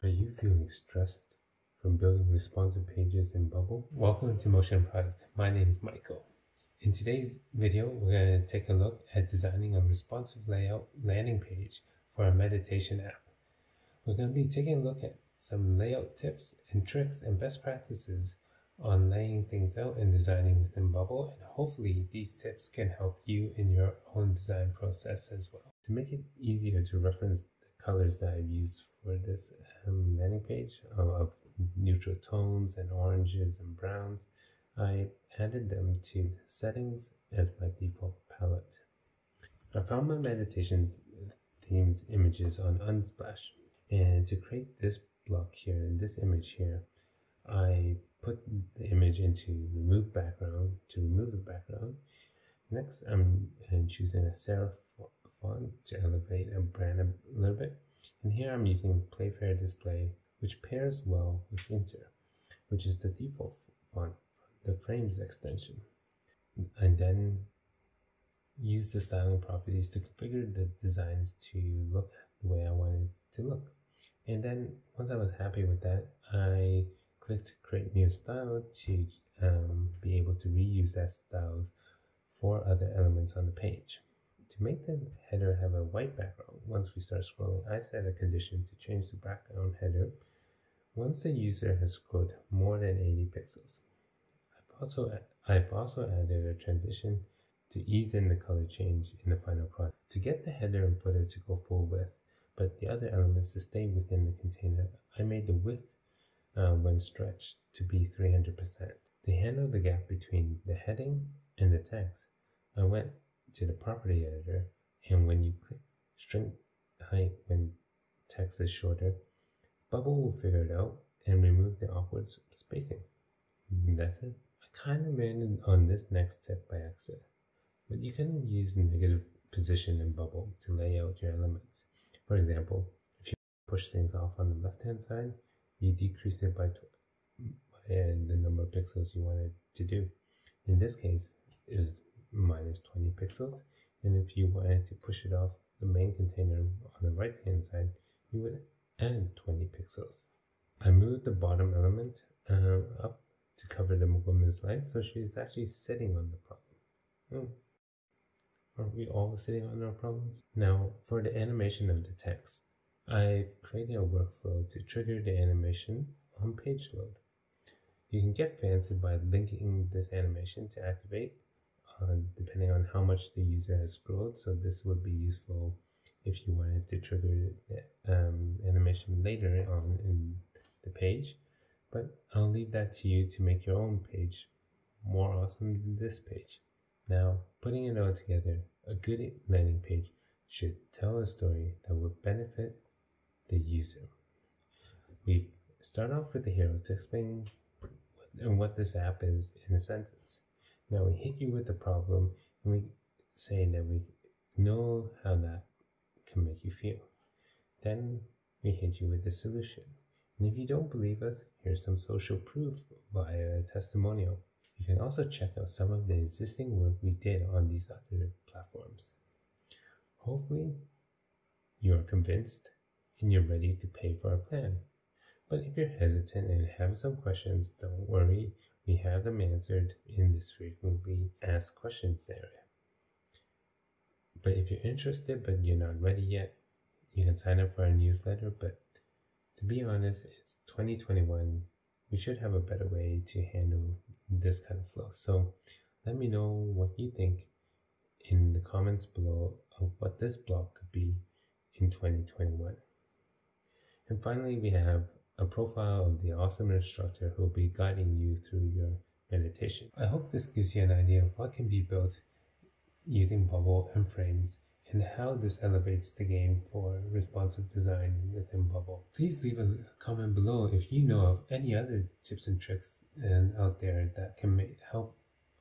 Are you feeling stressed from building responsive pages in Bubble? Welcome to Motion Product. My name is Michael. In today's video, we're going to take a look at designing a responsive layout landing page for a meditation app. We're going to be taking a look at some layout tips and tricks and best practices on laying things out and designing within Bubble, and hopefully these tips can help you in your own design process as well. To make it easier to reference colors that I've used for this um, landing page of, of neutral tones and oranges and browns, I added them to settings as my default palette. I found my meditation themes images on Unsplash and to create this block here and this image here, I put the image into remove background to remove the background. Next, I'm choosing a serif font to elevate a brand a little bit. And here I'm using Playfair Display, which pairs well with Inter, which is the default font the Frames extension. And then use the styling properties to configure the designs to look the way I wanted to look. And then once I was happy with that, I clicked create new style to um, be able to reuse that style for other elements on the page. To make the header have a white background, once we start scrolling, I set a condition to change the background header once the user has scrolled more than 80 pixels. I've also, I've also added a transition to ease in the color change in the final product. To get the header and footer to go full width, but the other elements to stay within the container, I made the width uh, when stretched to be 300%. To handle the gap between the heading and the text, I went to the property editor and when you click shrink height when text is shorter, Bubble will figure it out and remove the awkward spacing. That's it. I kind of landed on this next tip by accident, but you can use negative position in Bubble to lay out your elements. For example, if you push things off on the left hand side, you decrease it by, by the number of pixels you wanted to do. In this case, is minus 20 pixels. And if you wanted to push it off the main container on the right hand side, you would add 20 pixels. I moved the bottom element uh, up to cover the woman's light, so she's actually sitting on the problem. Oh. Are we all sitting on our problems? Now, for the animation of the text, I created a workflow to trigger the animation on page load. You can get fancy by linking this animation to activate uh, depending on how much the user has scrolled. So this would be useful if you wanted to trigger um, animation later on in the page. But I'll leave that to you to make your own page more awesome than this page. Now, putting it all together, a good landing page should tell a story that will benefit the user. We start off with the hero to explain what, and what this app is in a sentence. Now we hit you with the problem and we say that we know how that can make you feel. Then we hit you with the solution. And if you don't believe us, here's some social proof via a testimonial. You can also check out some of the existing work we did on these other platforms. Hopefully, you are convinced and you're ready to pay for our plan. But if you're hesitant and have some questions, don't worry, we have them answered in this frequently asked questions area. But if you're interested but you're not ready yet, you can sign up for our newsletter. But to be honest, it's 2021. We should have a better way to handle this kind of flow. So let me know what you think in the comments below of what this blog could be in 2021. And finally, we have a profile of the awesome instructor who will be guiding you through your meditation. I hope this gives you an idea of what can be built using Bubble and Frames and how this elevates the game for responsive design within Bubble. Please leave a comment below if you know of any other tips and tricks and out there that can make, help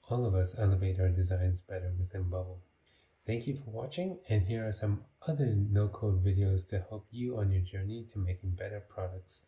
all of us elevate our designs better within Bubble. Thank you for watching and here are some other no-code videos to help you on your journey to making better products